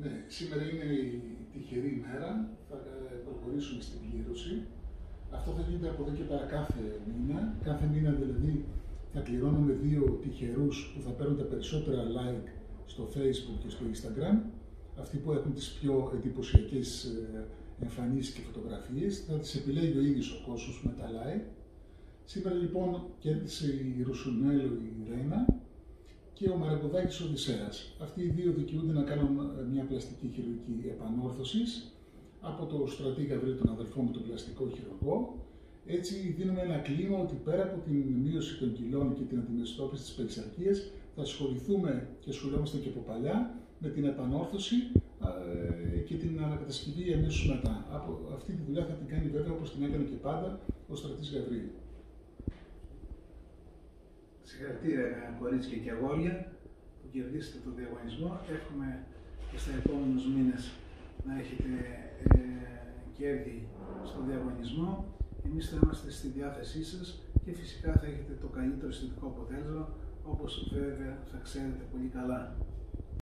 Ναι, σήμερα είναι η τυχερή ημέρα. Θα ε, προχωρήσουμε στην κλήρωση. Αυτό θα γίνεται από εδώ και πέρα κάθε μήνα. Κάθε μήνα δηλαδή θα κληρώνουμε δύο τυχερούς που θα παίρνουν τα περισσότερα like στο facebook και στο instagram. Αυτοί που έχουν τις πιο εντυπωσιακές ε, εμφανίσεις και φωτογραφίες θα τις επιλέγει ο ίδιος ο κόσμος με τα like. Σήμερα λοιπόν κέρδισε η Ρουσουνέλο η Ρένα και ο Μαρακοδάκης Οδυσσέας. Αυτοί οι δύο δικαιούνται να κάνουν ε, μια πλαστική χειρουργική επανόρθωσης από το στρατή Γαβρίλ, τον αδελφό μου, τον πλαστικό χειρουργό. Έτσι δίνουμε ένα κλίμα ότι πέρα από την μείωση των κιλών και την αντιμετώπιση της περισαρκίας θα ασχοληθούμε και ασχολιόμαστε και από παλιά με την επανόρθωση ε, και την ανακατασκευή αμέσως μετά. Από αυτή τη δουλειά θα την κάνει βέβαια όπως την έκανε και πάντα ο στρατής Γαβρίλ. Συγχαρητήρια κορίτσια και αγόρια που κερδίσετε τον διαγωνισμό. Εύχομαι και στα επόμενους μήνες να έχετε ε, κέρδη στον διαγωνισμό. Εμείς θα είμαστε στη διάθεσή σας και φυσικά θα έχετε το καλύτερο αισθητικό αποτέλεσμα, όπως βέβαια θα ξέρετε πολύ καλά.